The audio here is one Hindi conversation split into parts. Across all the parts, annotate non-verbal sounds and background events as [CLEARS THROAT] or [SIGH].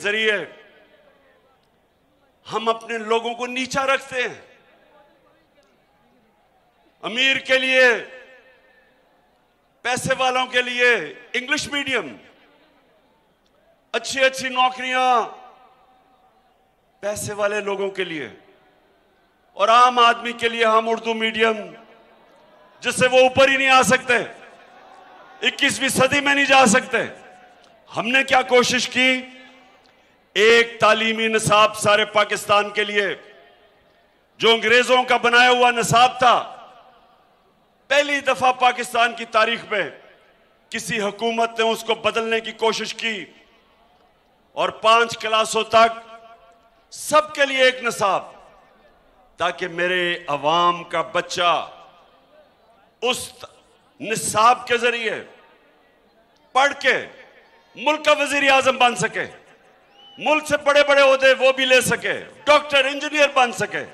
ज़रिए हम अपने लोगों को नीचा रखते हैं। अमीर के लिए, पैसे वालों के लिए इंग्लिश मीडियम अच्छी अच्छी नौकरियाँ पैसे वाले लोगों के लिए। और आम आदमी के लिए हम उर्दू मीडियम जिससे वो ऊपर ही नहीं आ सकते 21वीं सदी में नहीं जा सकते। हमने क्या कोशिश की? एक तालीमी नसाब सारे पाकिस्तान के लिए, जो अंग्रेज़ों का बनाया हुआ नसाब था, पहली दफ़ा पाकिस्तान की तारीख में किसी हुकूमत ने उसको बदलने की कोशिश की और पाँच क्लासों तक सबके लिए एक नसाब, ताकि मेरे अवाम का बच्चा उस निसाब के ज़रिए पढ़ के मुल्क का वज़ीर आज़म बन सके। मुल्क से बड़े बड़े उहदे वो भी ले सके, डॉक्टर, इंजीनियर बन सके।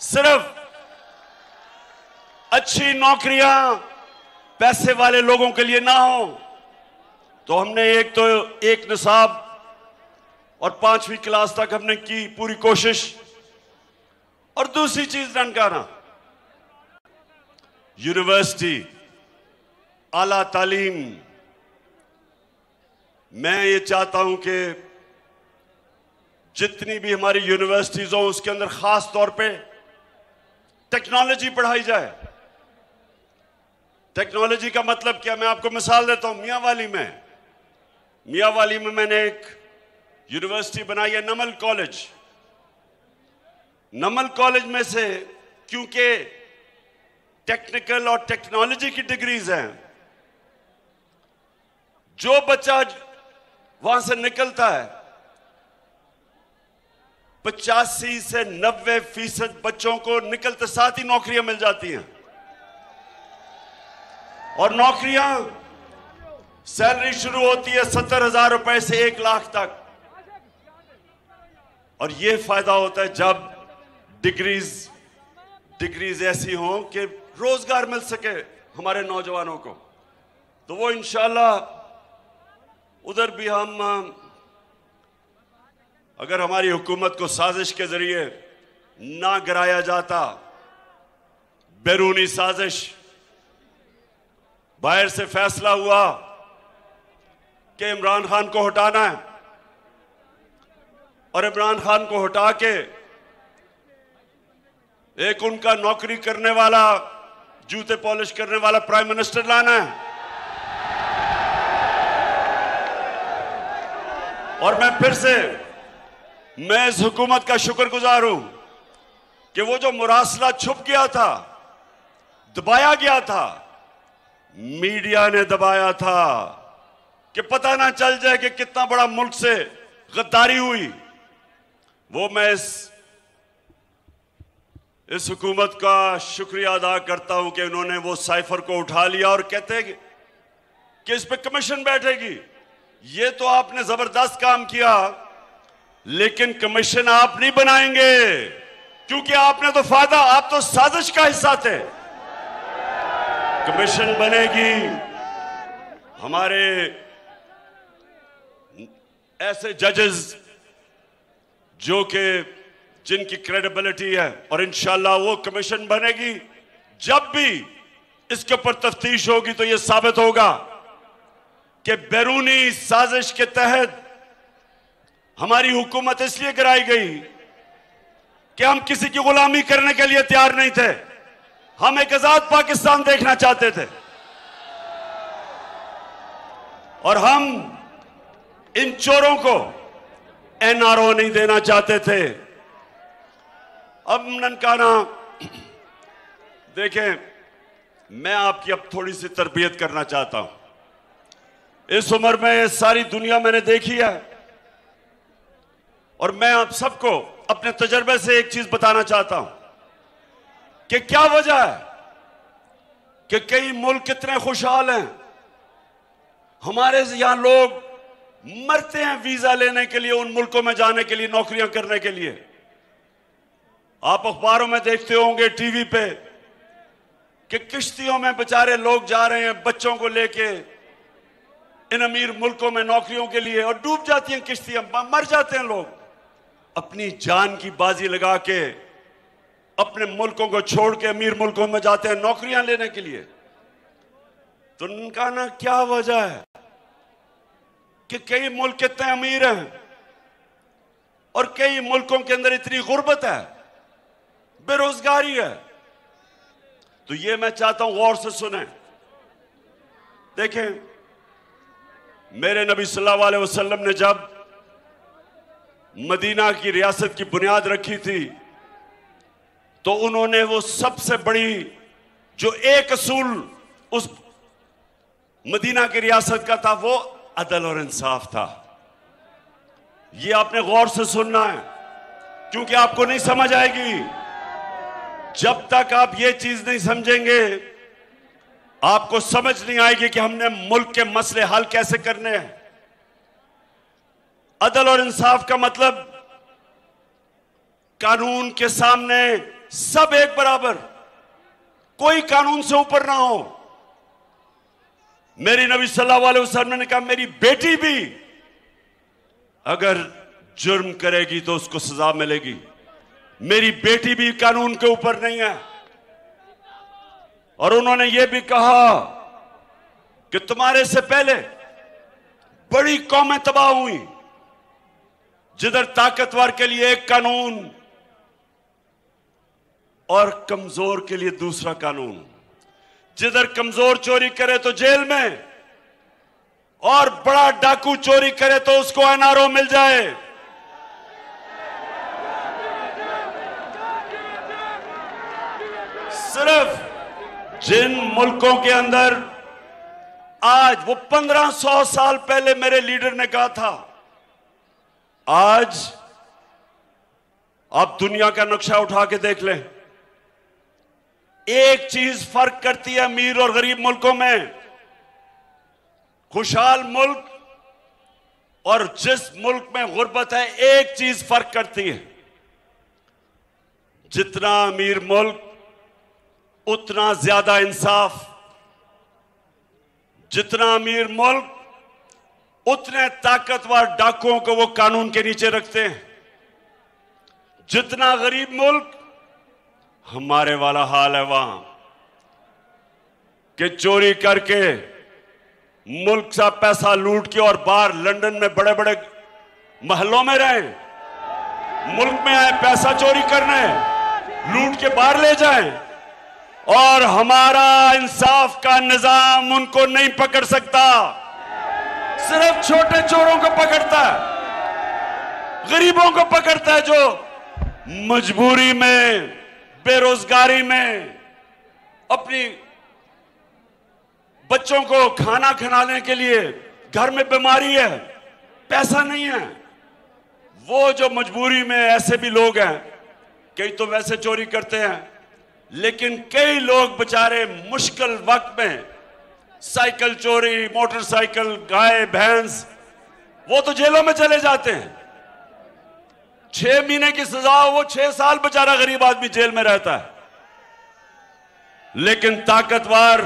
सिर्फ़ अच्छी नौकरियाँ पैसे वाले लोगों के लिए ना हो तो हमने एक तो एक निसाब और पांचवी क्लास तक हमने की पूरी कोशिश, और दूसरी चीज़ ननकाना यूनिवर्सिटी, आला तालीम मैं ये चाहता हूँ कि जितनी भी हमारी यूनिवर्सिटीज हो, उसके अंदर खास तौर पे टेक्नोलॉजी पढ़ाई जाए। टेक्नोलॉजी का मतलब क्या? मैं आपको मिसाल देता हूँ मियाँ वाली में। मियाँ वाली में मैंने एक यूनिवर्सिटी बनाई है, नमल कॉलेज नमल कॉलेज में से क्योंकि टेक्निकल और टेक्नोलॉजी की डिग्रीज हैं, जो बच्चा वहाँ से निकलता है। पचासी से नब्बे फ़ीसद बच्चों को निकलते साथ ही नौकरियाँ मिल जाती हैं। और नौकरियाँ, सैलरी शुरू होती है सत्तर हज़ार रुपए से एक लाख तक। और यह फ़ायदा होता है जब डिग्रीज डिग्रीज ऐसी हों कि रोज़गार मिल सके हमारे नौजवानों को। तो वो इंशाल्लाह उधर भी हम अगर हमारी हुकूमत को साजिश के ज़रिए ना गिराया जाता, बैरूनी साजिश, बाहर से फैसला हुआ कि इमरान खान को हटाना है, और इमरान खान को हटा के एक उनका नौकरी करने वाला, जूते पॉलिश करने वाला प्राइम मिनिस्टर लाना है। और मैं फिर से, मैं इस हुकूमत का शुक्रगुजार हूँ कि वो जो मुरासला छुप गया था, दबाया गया था, मीडिया ने दबाया था कि पता ना चल जाए कि कितना बड़ा मुल्क से गद्दारी हुई। वो मैं इस इस हुकूमत का शुक्रिया अदा करता हूँ कि उन्होंने वो साइफर को उठा लिया और कहते हैं कि इस पर कमीशन बैठेगी। ये तो आपने ज़बरदस्त काम किया, लेकिन कमीशन आप नहीं बनाएँगे, क्योंकि आपने तो फ़ायदा, आप तो साजिश का हिस्सा थे। कमीशन बनेगी। हमारे ऐसे जजेस जो कि जिनकी क्रेडिबिलिटी है, और इंशाल्लाह वो कमीशन बनेगी। जब भी इसके ऊपर तफ्तीश होगी तो यह साबित होगा। कि बैरूनी साजिश के तहत हमारी हुकूमत इसलिए गिराई गई कि हम किसी की गुलामी करने के लिए तैयार नहीं थे। हम एक आज़ाद पाकिस्तान देखना चाहते थे। और हम इन चोरों को एनआरओ नहीं देना चाहते थे। अब ननकाना, [CLEARS THROAT] देखें, मैं आपकी अब थोड़ी सी तरबियत करना चाहता हूँ। इस उम्र में सारी दुनिया मैंने देखी है। और मैं आप सबको अपने तजर्बे से एक चीज़ बताना चाहता हूँ कि क्या वजह है कि कई मुल्क कितने खुशहाल हैं। हमारे यहाँ लोग मरते हैं वीज़ा लेने के लिए, उन मुल्कों में जाने के लिए, नौकरियाँ करने के लिए। आप अखबारों में देखते होंगे, टीवी पे, कि किश्तियों में बेचारे लोग जा रहे हैं बच्चों को लेके इन अमीर मुल्कों में नौकरियों के लिए और डूब जाती हैं किश्तियाँ मर जाते हैं लोग। अपनी जान की बाजी लगा के, अपने मुल्कों को छोड़ के अमीर मुल्कों में जाते हैं नौकरियाँ लेने के लिए। तो उनका ना क्या वजह है कि कई मुल्क इतने अमीर हैं और कई मुल्कों के अंदर इतनी गुर्बत है, बेरोजगारी है। तो ये मैं चाहता हूँ गौर से सुने। देखें मेरे नबी सल्लल्लाहु अलैहि वसल्लम ने जब मदीना की रियासत की बुनियाद रखी थी तो उन्होंने वो सबसे बड़ी जो एक असूल उस मदीना की रियासत का था, वो अदल और इंसाफ था। ये आपने गौर से सुनना है, क्योंकि आपको नहीं समझ आएगी। जब तक आप ये चीज़ नहीं समझेंगे आपको समझ नहीं आएगी कि हमने मुल्क के मसले हल कैसे करने हैं। अदल और इंसाफ का मतलब कानून के सामने सब एक बराबर। कोई कानून से ऊपर ना हो। मेरी नबी सल्लल्लाहु अलैहि वसल्लम ने कहा, मेरी बेटी भी अगर जुर्म करेगी तो उसको सजा मिलेगी। मेरी बेटी भी कानून के ऊपर नहीं है। और उन्होंने यह भी कहा कि तुम्हारे से पहले बड़ी कौमें तबाह हुई। जिधर ताकतवर के लिए एक कानून और कमज़ोर के लिए दूसरा कानून। जिधर कमज़ोर चोरी करे तो जेल में और बड़ा डाकू चोरी करे तो उसको एनआरओ मिल जाए। सिर्फ़ जिन मुल्कों के अंदर आज वो पंद्रह सौ साल पहले मेरे लीडर ने कहा था, आज आप दुनिया का नक्शा उठा के देख लें। एक चीज़ फ़र्क करती है अमीर और गरीब मुल्कों में, खुशहाल मुल्क और जिस मुल्क में गुर्बत है, एक चीज़ फ़र्क करती है। जितना अमीर मुल्क उतना ज़्यादा इंसाफ, जितना अमीर मुल्क, उतने ताकतवर डाकुओं को वो कानून के नीचे रखते हैं। जितना गरीब मुल्क, हमारे वाला हाल है वहाँ, कि चोरी करके मुल्क सा पैसा लूट के और बाहर लंदन में बड़े बड़े महलों में रहे, मुल्क में आए पैसा चोरी करने, लूट के बाहर ले जाएँ। और हमारा इंसाफ का निज़ाम उनको नहीं पकड़ सकता। सिर्फ़ छोटे चोरों को पकड़ता है, गरीबों को पकड़ता है जो मजबूरी में, बेरोजगारी में अपनी बच्चों को खाना खिलाने के लिए घर में बीमारी है, पैसा नहीं है। वो जो मजबूरी में ऐसे भी लोग हैं, कई तो वैसे चोरी करते हैं। लेकिन कई लोग बेचारे मुश्किल वक्त में साइकिल चोरी, मोटरसाइकिल, गाय, भैंस, वो तो जेलों में चले जाते हैं। छह महीने की सजा वो छह साल बेचारा गरीब आदमी जेल में रहता है। लेकिन ताकतवर,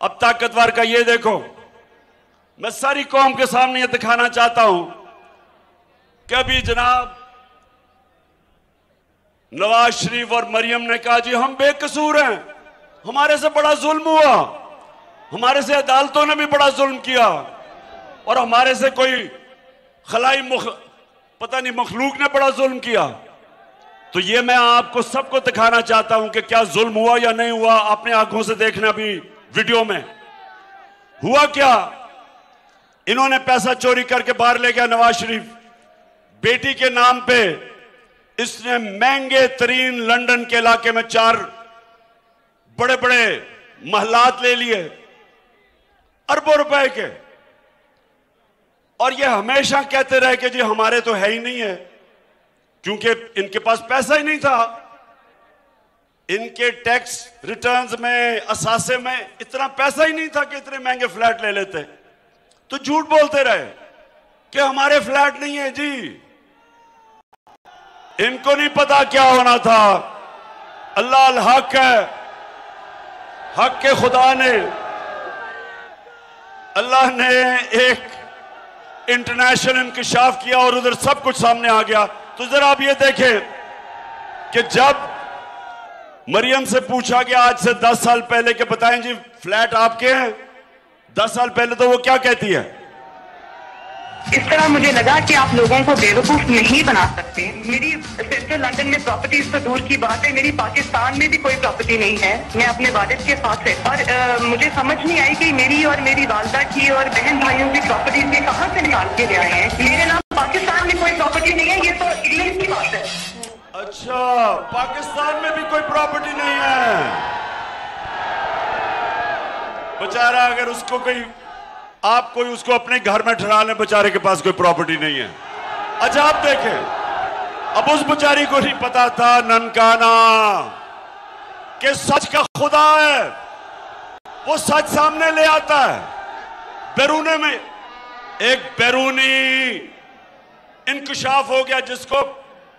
अब ताकतवर का ये देखो, मैं सारी कौम के सामने ये दिखाना चाहता हूँ कि अभी जनाब नवाज़ शरीफ और मरियम ने कहा, जी, हम बेकसूर हैं। हमारे से बड़ा जुल्म हुआ। हमारे से अदालतों ने भी बड़ा जुल्म किया। और हमारे से कोई खलाई मुख, पता नहीं, मखलूक ने बड़ा जुल्म किया। तो ये मैं आपको सबको दिखाना चाहता हूँ कि क्या जुल्म हुआ या नहीं हुआ अपने आँखों से देखना भी वीडियो में। हुआ क्या? इन्होंने पैसा चोरी करके बाहर ले गया नवाज़ शरीफ। बेटी के नाम पे इसने महँगे तरीन लंदन के इलाके में चार बड़े बड़े महलात ले लिए, अरबों रुपए के। और ये हमेशा कहते रहे कि जी हमारे तो है ही नहीं है, क्योंकि इनके पास पैसा ही नहीं था। इनके टैक्स रिटर्न्स में, असासे में इतना पैसा ही नहीं था कि इतने महँगे फ्लैट ले लेते। तो झूठ बोलते रहे कि हमारे फ्लैट नहीं है जी। इनको नहीं पता क्या होना था। अल्लाह हक है। हक के खुदा ने, अल्लाह ने एक इंटरनेशनल इंकशाफ किया और उधर सब कुछ सामने आ गया। तो जरा आप ये देखें कि जब मरियम से पूछा गया, आज से दस साल पहले के, बताएँ जी, फ्लैट आपके हैं? दस साल पहले तो वो क्या कहती है? इस तरह मुझे लगा कि आप लोगों को बेवकूफ़ नहीं बना सकते। मेरी सिस्टर लंदन में प्रॉपर्टीज़ तो दूर की बात है मेरी पाकिस्तान में भी कोई प्रॉपर्टी नहीं है। मैं अपने वालिद के साथ है। और आ, मुझे समझ नहीं आई कि मेरी और मेरी वालदा की और बहन भाइयों की प्रॉपर्टीज़ ये कहाँ से निकाल के आए हैं। मेरे नाम पाकिस्तान में कोई प्रॉपर्टी नहीं है ये तो इंग्लैंड की बात है। अच्छा पाकिस्तान में भी कोई प्रॉपर्टी नहीं है। बेचारा अगर उसको कोई आप कोई उसको अपने घर में ठहरा लें बेचारे के पास कोई प्रॉपर्टी नहीं है। अच्छा आप देखें। अब उस बेचारी को नहीं पता था, ननकाना, कि सच का खुदा है। वो सच सामने ले आता है। बैरूने में एक बैरूनी इंकशाफ हो गया, जिसको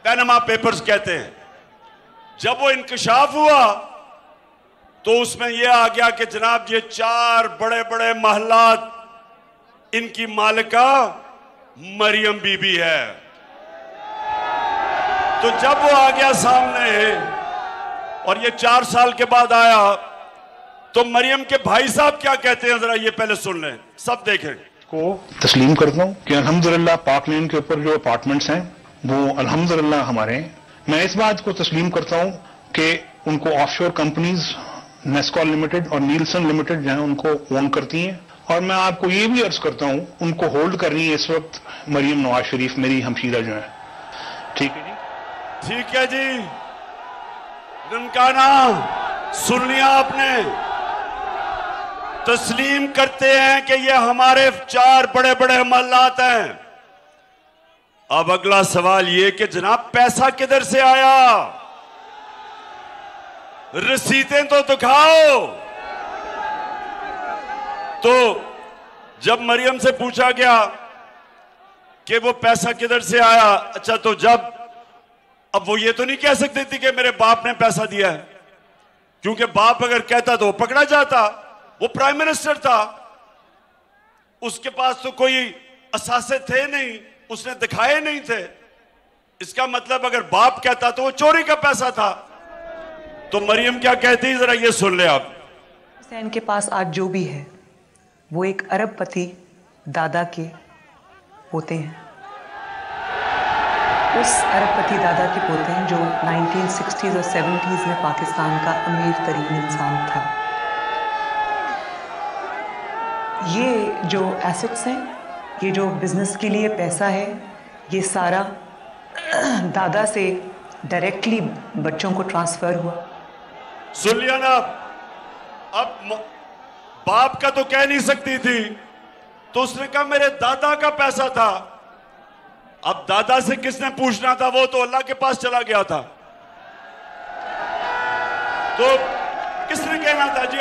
पैनमा पेपर्स कहते हैं। जब वो इंकशाफ हुआ तो उसमें यह आ गया कि जनाब, ये चार बड़े बड़े महलात इनकी मालिका मरियम बीबी है। तो जब वो आ गया सामने और ये चार साल के बाद आया तो मरियम के भाई साहब क्या कहते हैं? जरा ये पहले सुन लें, सब देखें। को तस्लीम करता हूँ कि अल्हम्दुलिल्लाह पाक लेन के ऊपर जो अपार्टमेंट्स हैं, वो अल्हम्दुलिल्लाह हमारे हैं। मैं इस बात को तस्लीम करता हूँ कि उनको ऑफशोर कंपनीज़ नेस्कॉल लिमिटेड और नीलसन लिमिटेड जो है, उनको ओन करती हैं। और मैं आपको ये भी अर्ज़ करता हूँ, उनको होल्ड कर रही है इस वक्त मरियम नवाज़ शरीफ, मेरी हमशीरा जो है। ठीक है जी? ठीक है जी। ननकाना सुन लिया आपने। तस्लीम करते हैं कि ये हमारे चार बड़े बड़े मल्लात हैं। अब अगला सवाल ये कि जनाब, पैसा किधर से आया? रसीदें तो दिखाओ। तो जब मरियम से पूछा गया कि वो पैसा किधर से आया अच्छा तो जब, अब वो ये तो नहीं कह सकती थी कि मेरे बाप ने पैसा दिया है। क्योंकि बाप अगर कहता तो वो पकड़ा जाता, वो प्राइम मिनिस्टर था। उसके पास तो कोई असासे थे नहीं, उसने दिखाए नहीं थे। इसका मतलब अगर बाप कहता तो वो चोरी का पैसा था। तो मरियम क्या कहती? जरा ये सुन ले आप। हुसैन के पास आज जो भी है वो एक अरबपति दादा के पोते हैं। उस अरबपति दादा के पोते हैं जो 1960s और 70s में पाकिस्तान का अमीर तरीन इंसान था। ये जो एसेट्स हैं, ये जो बिज़नेस के लिए पैसा है, ये सारा [CLEARS THROAT] दादा से डायरेक्टली बच्चों को ट्रांसफ़र हुआ। सुन लिया ना, अब बाप का तो कह नहीं सकती थी। तो उसने कहा, मेरे दादा का पैसा था। अब दादा से किसने पूछना था? वो तो अल्लाह के पास चला गया था। तो किसने कहना था? जी,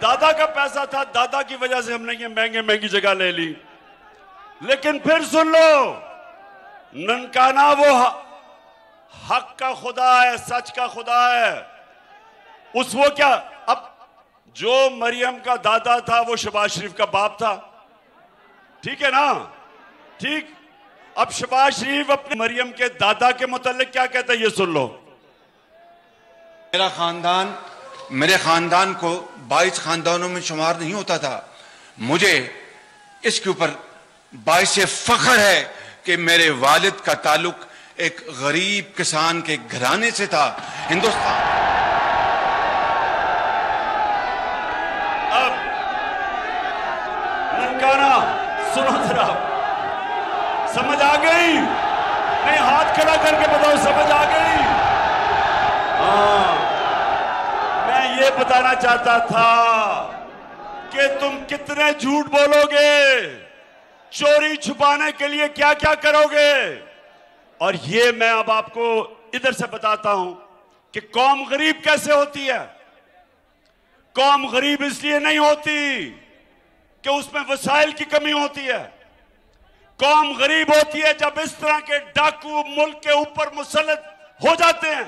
दादा का पैसा था, दादा की वजह से हमने ये महँगे, महँगी जगह ले ली। लेकिन फिर सुन लो, ननकाना वो हक का खुदा है, सच का खुदा है। उस वो क्या जो मरियम का दादा था, वो शबाज शरीफ का बाप था। ठीक है ना? ठीक? अब शबाज शरीफ अपने मरियम के दादा के मुतालिक क्या कहता है, ये सुन लो। मेरा खानदान, मेरे खानदान को बाईस खानदानों में शुमार नहीं होता था। मुझे इसके ऊपर बाईस फख्र है कि मेरे वालिद का ताल्लुक एक गरीब किसान के घराने से था, हिंदुस्तान। सुनो जरा। समझ आ गई? नहीं, हाथ खड़ा करके बताओ, समझ आ गई? हाँ। मैं ये बताना चाहता था कि तुम कितने झूठ बोलोगे? चोरी छुपाने के लिए क्या क्या करोगे? और ये मैं अब आपको इधर से बताता हूँ कि कौम गरीब कैसे होती है? कौम गरीब इसलिए नहीं होती कि उसमें वसाइल की कमी होती है। कौम गरीब होती है जब इस तरह के डाकू मुल्क के ऊपर मुसलत हो जाते हैं,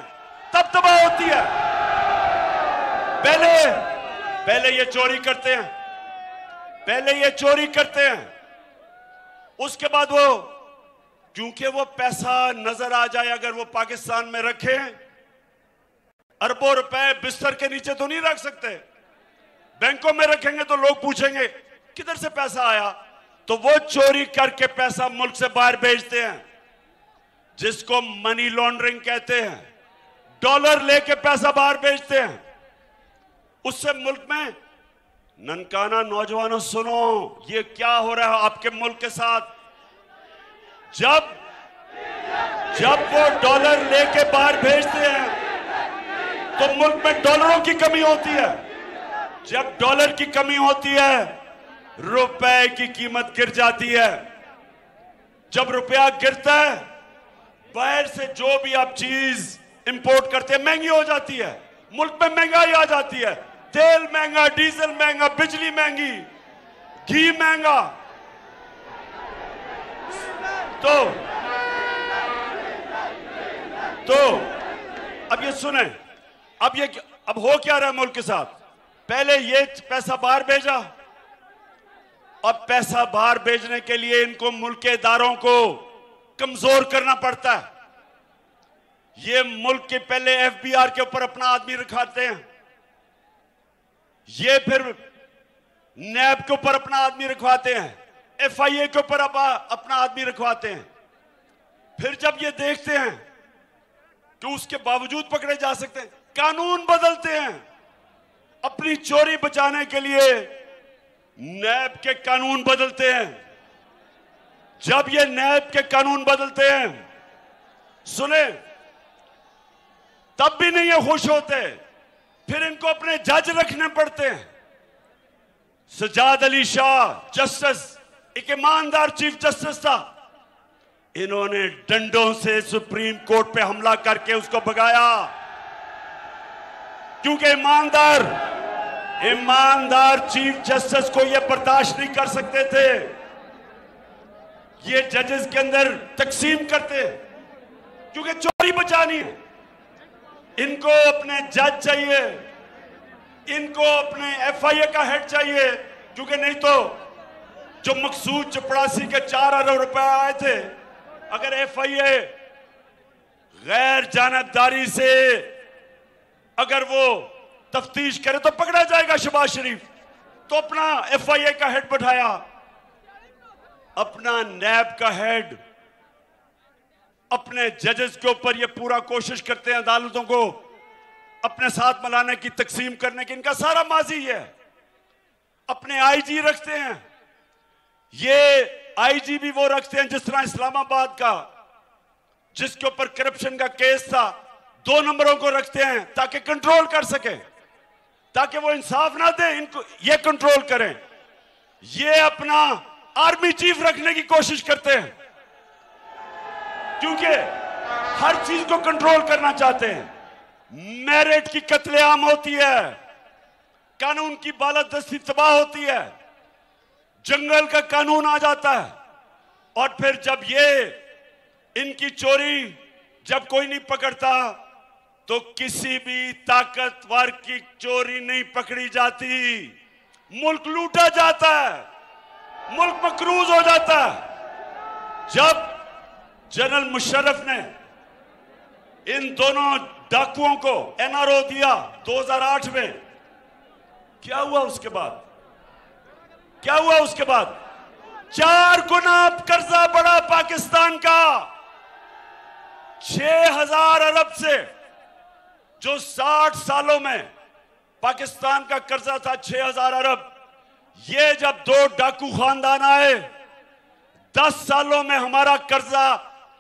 तब तबाह होती है। पहले पहले ये चोरी करते हैं, पहले ये चोरी करते हैं। उसके बाद वो, क्योंकि वो पैसा नज़र आ जाए अगर वो पाकिस्तान में रखे, अरबों रुपए बिस्तर के नीचे तो नहीं रख सकते। बैंकों में रखेंगे तो लोग पूछेंगे किधर से पैसा आया? तो वो चोरी करके पैसा मुल्क से बाहर भेजते हैं, जिसको मनी लॉन्ड्रिंग कहते हैं। डॉलर लेके पैसा बाहर भेजते हैं। उससे मुल्क में, ननकाना नौजवानों, सुनो, ये क्या हो रहा है आपके मुल्क के साथ? जब जब वो डॉलर लेके बाहर भेजते हैं तो मुल्क में डॉलरों की कमी होती है। जब डॉलर की कमी होती है रुपए की कीमत गिर जाती है। जब रुपया गिरता है, बाहर से जो भी आप चीज़ इंपोर्ट करते हैं, महँगी हो जाती है। मुल्क में महँगाई आ जाती है। तेल महँगा, डीजल महँगा, बिजली महँगी, घी महँगा। तो तो अब ये सुने, अब ये, अब हो क्या रहा है मुल्क के साथ? पहले ये पैसा बाहर भेजा अब पैसा बाहर भेजने के लिए इनको मुल्क के इदारों को कमज़ोर करना पड़ता है। ये मुल्क के पहले एफबीआर के ऊपर अपना आदमी रखाते हैं। ये फिर नैब के ऊपर अपना आदमी रखवाते हैं। एफआईए के ऊपर अपना आदमी रखवाते हैं। फिर जब ये देखते हैं कि उसके बावजूद पकड़े जा सकते हैं, कानून बदलते हैं अपनी चोरी बचाने के लिए नैब के कानून बदलते हैं। जब ये नैब के कानून बदलते हैं, सुने, तब भी नहीं ये खुश होते, फिर इनको अपने जज रखने पड़ते हैं। सजाद अली शाह, जस्टिस, एक ईमानदार चीफ जस्टिस था। इन्होंने डंडों से सुप्रीम कोर्ट पे हमला करके उसको भगाया। क्योंकि ईमानदार ईमानदार चीफ जस्टिस को यह बर्दाश्त नहीं कर सकते थे। ये जजेस के अंदर तकसीम करते क्योंकि चोरी बचानी है। इनको अपने जज चाहिए, इनको अपने एफआईए का हेड चाहिए, क्योंकि नहीं तो जो मकसूद चपड़ासी के चार अरब रुपए आए थे, अगर एफआईए गैर जानबदारी से अगर वो तफ्तीश करे तो पकड़ा जाएगा शबाज शरीफ। तो अपना एफआईए का हेड बैठाया अपना नैब का हेड अपने जजेस के ऊपर ये पूरा कोशिश करते हैं अदालतों को। अपने साथ मलाने की तकसीम करने की। इनका सारा माजी है। अपने आईजी रखते हैं। ये आईजी भी वो रखते हैं जिस तरह इस्लामाबाद का, जिसके ऊपर करप्शन का केस था। दो नंबरों को रखते हैं ताकि कंट्रोल कर सके। ताकि वो इंसाफ ना दे, इनको ये कंट्रोल करें। ये अपना आर्मी चीफ रखने की कोशिश करते हैं। क्योंकि हर चीज़ को कंट्रोल करना चाहते हैं। मेरिट की कत्लेआम होती है। कानून की बालादस्ती तबाह होती है। जंगल का कानून आ जाता है। और फिर जब ये इनकी चोरी जब कोई नहीं पकड़ता तो किसी भी ताकतवर की चोरी नहीं पकड़ी जाती। मुल्क लूटा जाता है, मुल्क मकरूज हो जाता है। जब जनरल मुशर्रफ ने इन दोनों डाकुओं को एनआरओ दिया 2008 में, क्या हुआ उसके बाद? क्या हुआ उसके बाद? चार गुना कर्जा बढ़ा पाकिस्तान का। छह हज़ार अरब से जो 60 सालों में पाकिस्तान का कर्जा था 6000 अरब, ये जब दो डाकू खानदान आए 10 सालों में हमारा कर्जा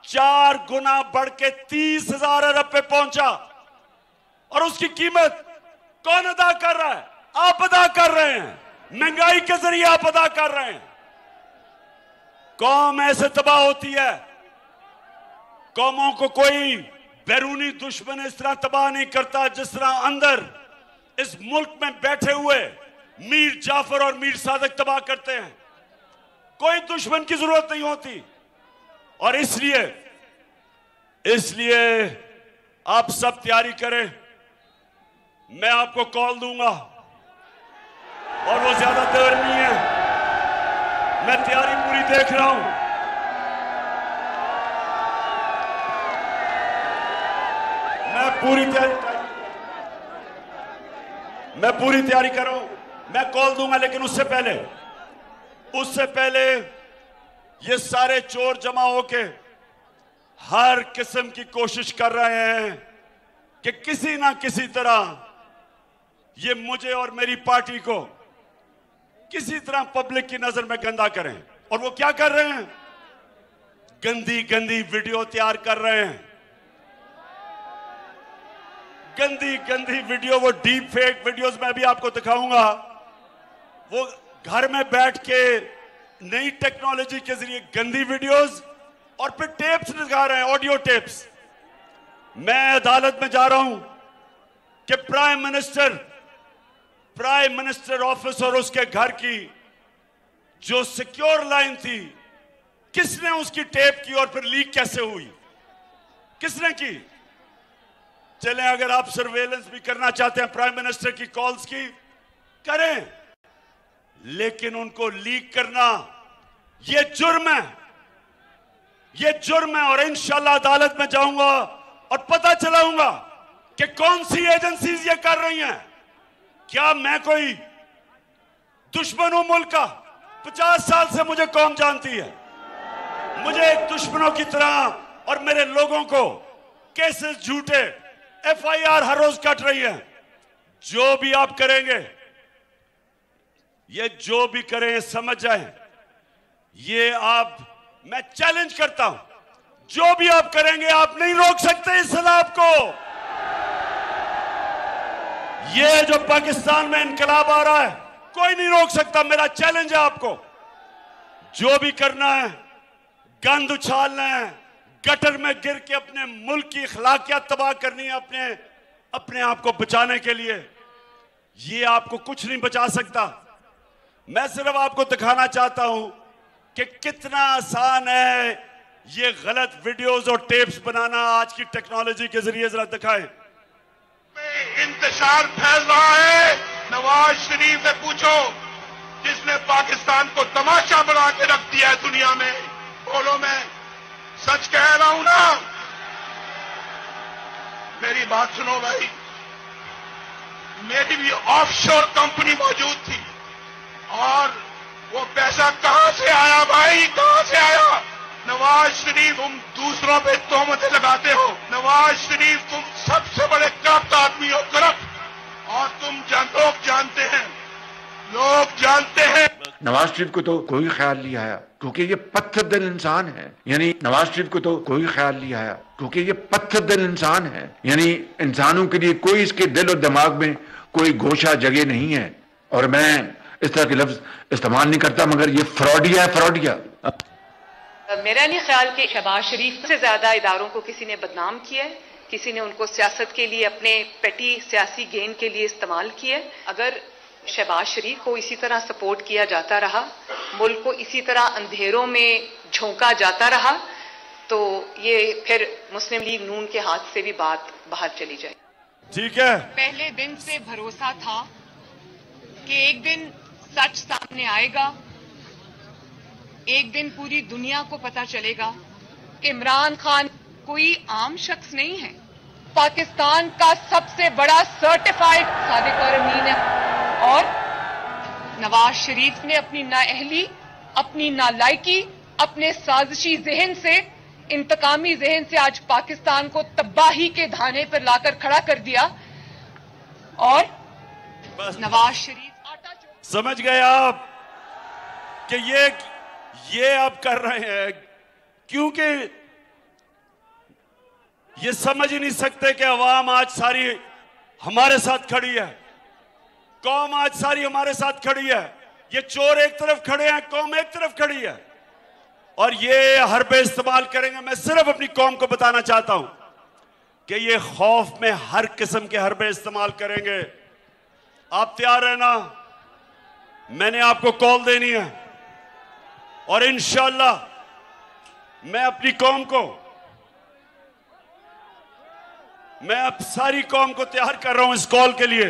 चार गुना बढ़ के तीस हज़ार अरब पे पहुँचा। और उसकी कीमत कौन अदा कर रहा है? आप अदा कर रहे हैं। महँगाई के ज़रिए आप अदा कर रहे हैं। कौम ऐसे तबाह होती है। कौमों को कोई बैरूनी दुश्मन इस तरह तबाह नहीं करता जिस तरह अंदर इस मुल्क में बैठे हुए मीर जाफ़र और मीर सादक तबाह करते हैं। कोई दुश्मन की ज़रूरत नहीं होती। और इसलिए इसलिए आप सब तैयारी करें। मैं आपको कॉल दूँगा। और वो ज़्यादा देर नहीं है। मैं तैयारी पूरी देख रहा हूँ। मैं पूरी तैयारी मैं पूरी तैयारी कर रहा हूँ। मैं कॉल दूँगा, लेकिन उससे पहले उससे पहले ये सारे चोर जमा होके हर किस्म की कोशिश कर रहे हैं कि किसी ना किसी तरह ये मुझे और मेरी पार्टी को किसी तरह पब्लिक की नज़र में गंदा करें। और वो क्या कर रहे हैं? गंदी गंदी वीडियो तैयार कर रहे हैं। गंदी गंदी वीडियो वो डीप फेक वीडियोस मैं भी आपको दिखाऊँगा। वो घर में बैठ के नई टेक्नोलॉजी के ज़रिए गंदी वीडियोस और फिर टेप्स दिखा रहे हैं ऑडियो टेप्स मैं अदालत में जा रहा हूँ कि prime minister prime minister office और उसके घर की जो सिक्योर लाइन थी, किसने उसकी टेप की और फिर लीक कैसे हुई? किसने की? चले, अगर आप सर्वेलेंस भी करना चाहते हैं प्राइम मिनिस्टर की कॉल्स की, करें। लेकिन उनको लीक करना यह जुर्म है। यह जुर्म है और इंशाल्लाह अदालत में जाऊँगा और पता चलाऊँगा कि कौन सी एजेंसीज ये कर रही हैं। क्या मैं कोई दुश्मन हूँ मुल्क का? पचास साल से मुझे कौम जानती है। मुझे दुश्मनों की तरह और मेरे लोगों को केसेस झूठे एफआईआर हर रोज कट रही है। जो भी आप करेंगे, ये जो भी करें समझ जाए। ये आप, मैं चैलेंज करता हूँ। जो भी आप करेंगे, आप नहीं रोक सकते इस सलाब को। ये जो पाकिस्तान में इनकलाब आ रहा है, कोई नहीं रोक सकता। मेरा चैलेंज है आपको। जो भी करना है, गंद उछालना है गटर में गिर के अपने मुल्क की अखलाकियात तबाह करनी है अपने अपने आप को बचाने के लिए। ये आपको कुछ नहीं बचा सकता। मैं सिर्फ़ आपको दिखाना चाहता हूँ कि कितना आसान है ये गलत वीडियोस और टेप्स बनाना आज की टेक्नोलॉजी के ज़रिए। जरा दिखाए। इंतज़ार फैल रहा है। नवाज़ शरीफ से पूछो, जिसने पाकिस्तान को तमाशा बना के रख दिया है दुनिया में, बोलो मैं। सच कह रहा हूँ ना मेरी बात सुनो भाई। मेरी भी ऑफशोर कंपनी मौजूद थी और वो पैसा कहाँ से आया भाई कहाँ से आया? नवाज़ शरीफ तुम दूसरों पे तोहमतें लगाते हो। नवाज़ शरीफ तुम सबसे बड़े करप्ट आदमी हो करप्ट। और तुम जान, लोग जानते हैं। लोग जानते हैं। नवाज़ शरीफ को तो कोई ख्याल नहीं आया, क्योंकि ये पत्थर दिल इंसान है। यानी नवाज़ शरीफ को तो कोई ख्याल नहीं आया, क्योंकि ये पत्थर दिल इंसान है। यानी इंसानों के लिए कोई इसके दिल और दिमाग में कोई गोशा जगह नहीं है। और मैं इस तरह के लफ्ज इस्तेमाल नहीं करता, मगर ये फ्रॉडिया है, फ्रॉडिया। मेरा नहीं ख्याल कि शहबाज शरीफ से ज़्यादा इदारों को किसी ने बदनाम किया है, किसी ने उनको सियासत के लिए, अपने पेटी सियासी गेन के लिए इस्तेमाल किया है। अगर शहबाज शरीफ को इसी तरह सपोर्ट किया जाता रहा मुल्क को इसी तरह अंधेरों में झोंका जाता रहा तो ये फिर मुस्लिम लीग नून के हाथ से भी बात बाहर चली जाए ठीक है। पहले दिन से भरोसा था कि एक दिन सच सामने आएगा एक दिन पूरी दुनिया को पता चलेगा कि इमरान खान कोई आम शख्स नहीं है। पाकिस्तान का सबसे बड़ा सर्टिफाइड सादिक और अमीन है। और नवाज़ शरीफ ने अपनी नाअहली अपनी नालायकी अपने साजिशी जहन से इंतकामी जहन से आज पाकिस्तान को तबाही के धाने पर लाकर खड़ा कर दिया। और नवाज़ शरीफ आटा समझ गए आप कि ये ये आप कर रहे हैं क्योंकि ये समझ ही नहीं सकते कि अवाम आज सारी हमारे साथ खड़ी है। कौम आज सारी हमारे साथ खड़ी है। ये चोर एक तरफ़ खड़े हैं, कौम एक तरफ़ खड़ी है। और ये हरबे इस्तेमाल करेंगे। मैं सिर्फ़ अपनी कौम को बताना चाहता हूँ कि ये खौफ में हर किस्म के हरबे इस्तेमाल करेंगे। आप तैयार है ना? मैंने आपको कॉल देनी है। और इंशाल्लाह मैं अपनी कौम को, मैं अब सारी कौम को तैयार कर रहा हूँ इस कॉल के लिए।